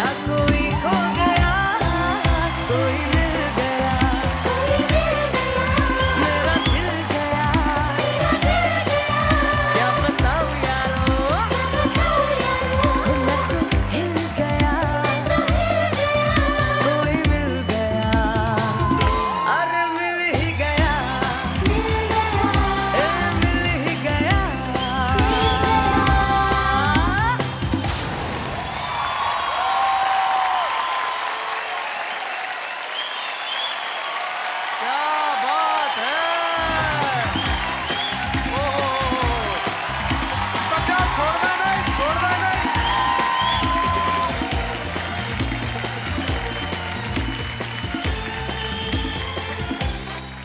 aku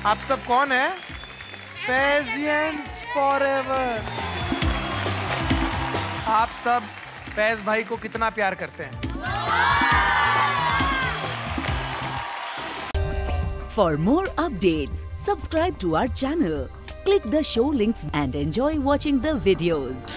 आप सब कौन है? आप सब फैज भाई को कितना प्यार करते हैं? For more update subscribe to our channel click the show links and enjoy watching the videos